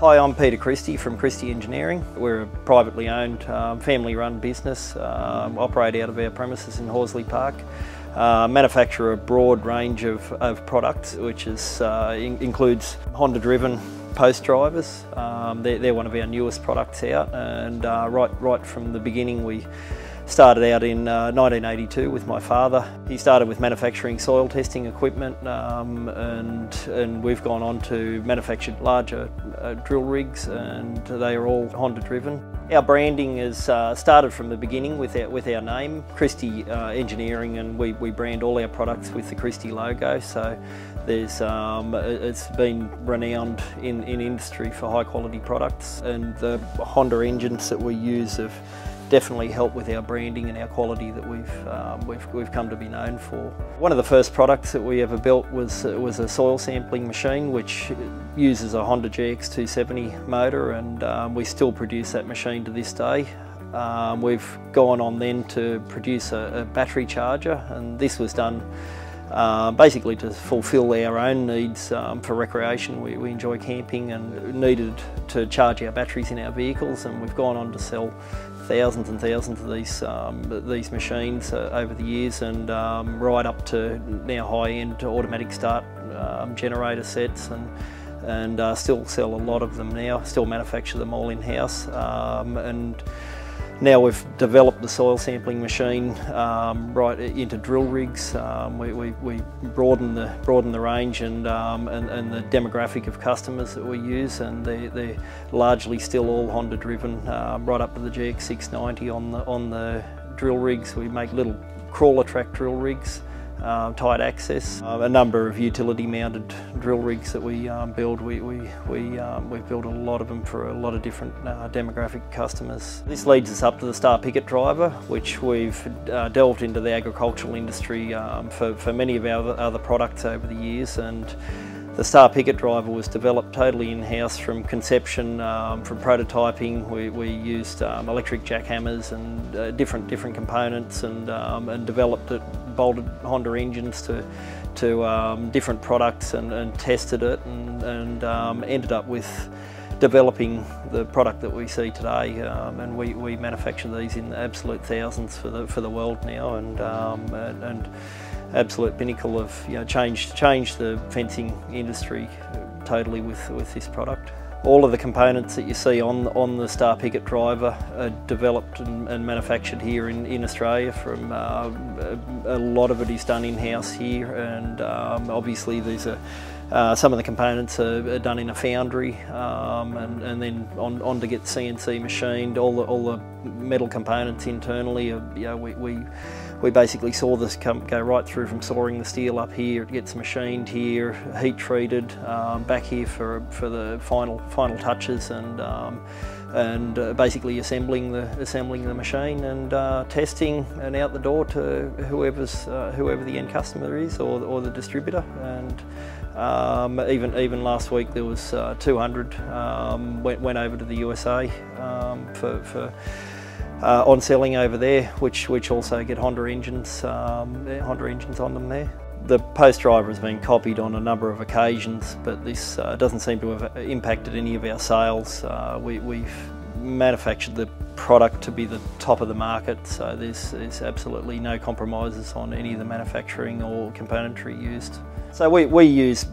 Hi, I'm Peter Christie from Christie Engineering. We're a privately owned, um, family run business, um, operate out of our premises in Horsley Park. Uh, manufacture a broad range of, of products, which is, uh, in, includes Honda driven post drivers. Um, they're, they're, one of our newest products out, and uh, right, right from the beginning, we Started out in uh, 1982 with my father. He started with manufacturing soil testing equipment um, and, and we've gone on to manufacture larger uh, drill rigs and they are all Honda driven. Our branding has uh, started from the beginning with our, with our name, Christie uh, Engineering, and we, we brand all our products with the Christie logo. So there's, um, it's been renowned in, in industry for high quality products and the Honda engines that we use have definitely help with our branding and our quality that we've, um, we've, we've come to be known for. One of the first products that we ever built was, was a soil sampling machine which uses a Honda GX270 motor and um, we still produce that machine to this day. Um, we've gone on then to produce a, a battery charger and this was done uh, basically to fulfil our own needs um, for recreation. We, we, enjoy camping and needed to charge our batteries in our vehicles and we've gone on to sell thousands and thousands of these um, these machines uh, over the years and um, right up to now high-end automatic start um, generator sets and and uh, still sell a lot of them now, still manufacture them all in-house um, and now we've developed the soil sampling machine um, right into drill rigs. Um, we, we, we, broaden the broaden the range and, um, and, and the demographic of customers that we use, and they, they're largely still all Honda driven, um, right up to the GX690 on the on the drill rigs. We make little crawler track drill rigs uh, tight access. Uh, a number of utility mounted drill rigs that we um, build, we, we, we, um, we've built a lot of them for a lot of different uh, demographic customers. This leads us up to the Star Picket driver, which we've uh, delved into the agricultural industry um, for, for many of our other products over the years and the Star Picket driver was developed totally in-house from conception, um, from prototyping. We, we used um, electric jackhammers and uh, different different components and, um, and developed it, bolted Honda engines to, to um, different products and, and, tested it and, and um, ended up with developing the product that we see today um, and we, we manufacture these in absolute thousands for the, for the world now and, and, and absolute pinnacle of you know changed changed the fencing industry totally with with this product. All of the components that you see on on the Star Picket driver are developed and, and manufactured here in, in Australia. From uh, a, a, lot of it is done in house here, and um, obviously these are. Uh, some of the components are, are done in a foundry um, and, and, then on, on to get CNC machined. All the, all the metal components internally, are, you know, we, we we basically saw this come, go right through from sawing the steel up here, it gets machined here, heat treated, um, back here for, for the final final touches and um, and uh, basically assembling the assembling the machine and uh, testing and out the door to whoever's uh, whoever the end customer is or, or the distributor. And um, even even last week there was uh, 200 um, went, went over to the USA um, for, for uh, on selling over there, which which also get Honda engines, um, Honda engines on them there. The post driver has been copied on a number of occasions, but this uh, doesn't seem to have impacted any of our sales. Uh, we, we've manufactured the product to be the top of the market, so there's, there's absolutely no compromises on any of the manufacturing or componentry used. So we, we use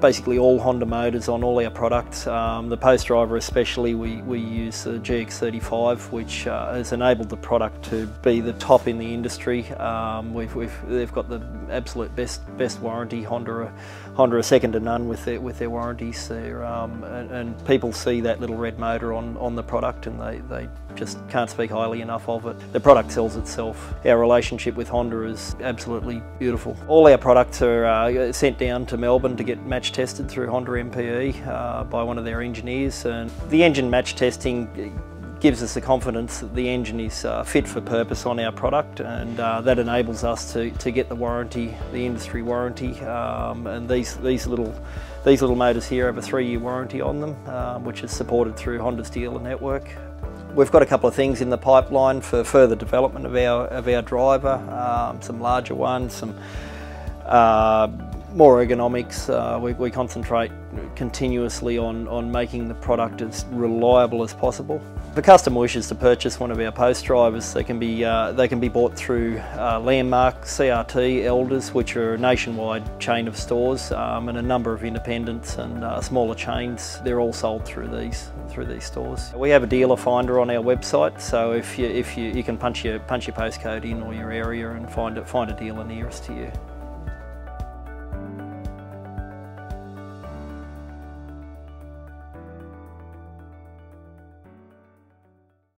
basically all Honda motors on all our products. Um, the post driver especially, we, we use the GX35 which uh, has enabled the product to be the top in the industry. Um, we've, we've, they've got the absolute best best warranty. Honda, Honda are second to none with their, with their warranties. Um, and, and, people see that little red motor on, on the product and they, they just can't speak highly enough of it. The product sells itself. Our relationship with Honda is absolutely beautiful. All our products are uh, sent down to Melbourne to get match tested through Honda MPE uh, by one of their engineers and the engine match testing gives us the confidence that the engine is uh, fit for purpose on our product and uh, that enables us to, to get the warranty, the industry warranty um, and these, these little these little motors here have a three-year warranty on them um, which is supported through Honda's dealer network. We've got a couple of things in the pipeline for further development of our, of our driver, um, some larger ones, some uh, more ergonomics. Uh, we, we, concentrate continuously on, on making the product as reliable as possible. If a customer wishes to purchase one of our post drivers, they can be, uh, they can be bought through uh, Landmark, CRT, Elders, which are a nationwide chain of stores, um, and a number of independents and uh, smaller chains. They're all sold through these through these stores. We have a dealer finder on our website, so if you if you, you can punch your punch your postcode in or your area and find it find a dealer nearest to you.